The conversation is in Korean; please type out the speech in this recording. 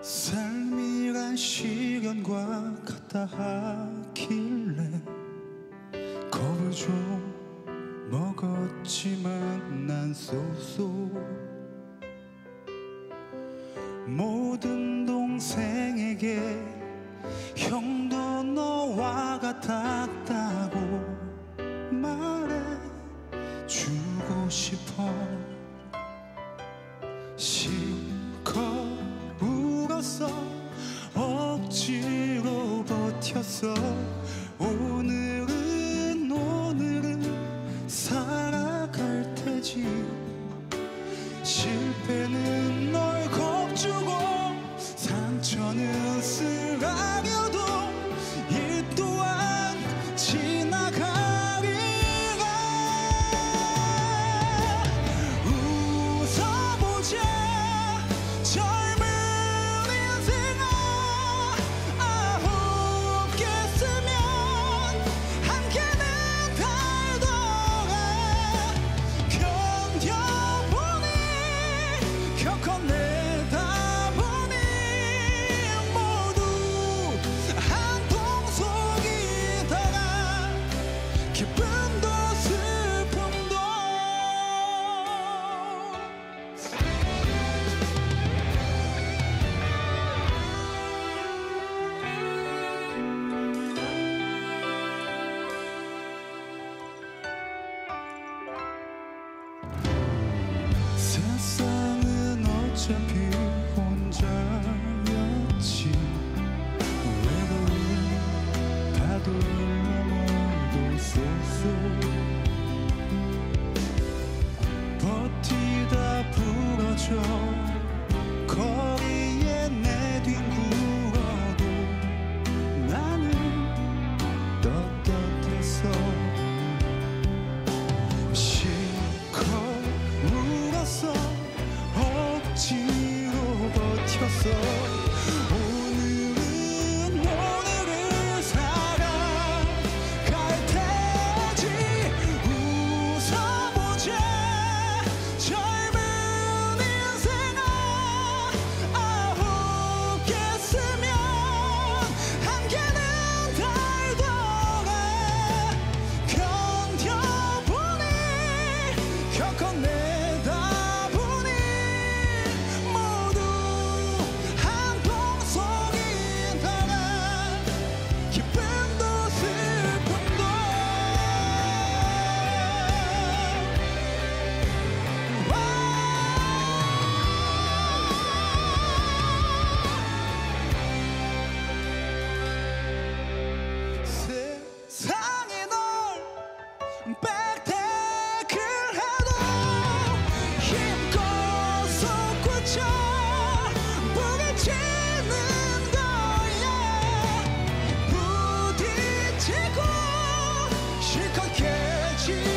삶이란 시간과 같다 하길래 겁을 좀 먹었지만 난 쏘쏘 모든 동생에게 형도 너와 같았다고 말해 주고 싶어. 실컷 울었어 억지로 버텼어 어차피 혼자였지. 외로운 파도를 넘어도 버 仕掛け